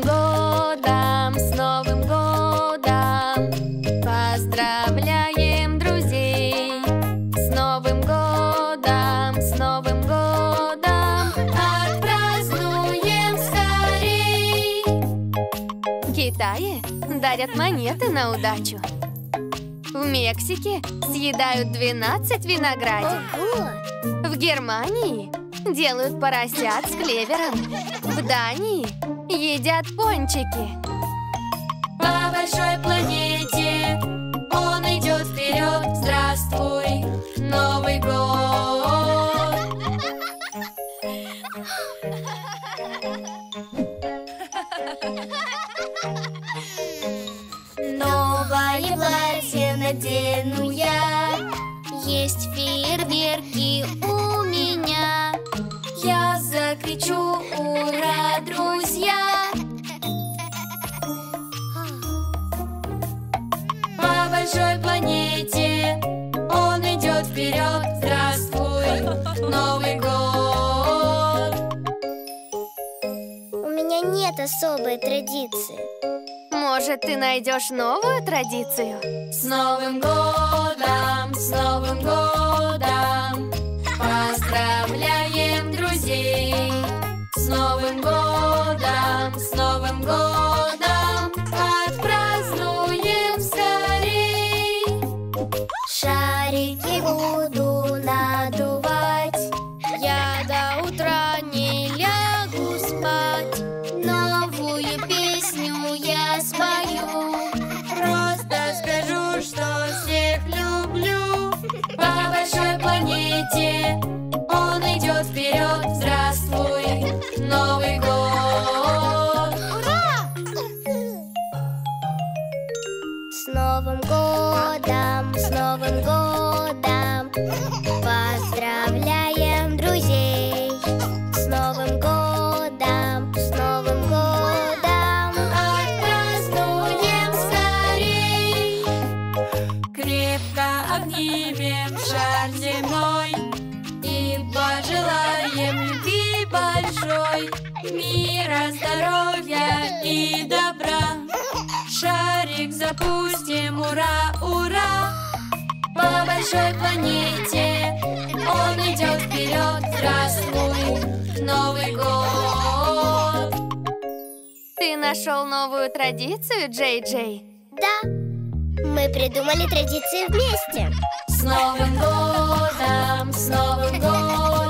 Годом, с Новым годом! Поздравляем Китае дарят монеты на удачу В Мексике съедают 12 виноградин В Германии делают поросят с клевером. В Дании едят пончики. По большой Новое платье надену я. Есть фейерверки меня нет особой традиции Может, ты найдешь новую традицию? С Новым годом, с Новым годом спою. Просто скажу, что всех люблю. По большой планете он идет вперед Здравствуй, Новый год. С Новым годом, с Новым годом Крепко обнимем шар земной И пожелаем любви большой Мира, здоровья и добра. Шарик запустим, ура, ура! По большой планете он идет вперед Здравствуй, Новый год! Ты нашел новую традицию, Джей Джей? Да, мы придумали традиции вместе. С Новым годом, с Новым годом.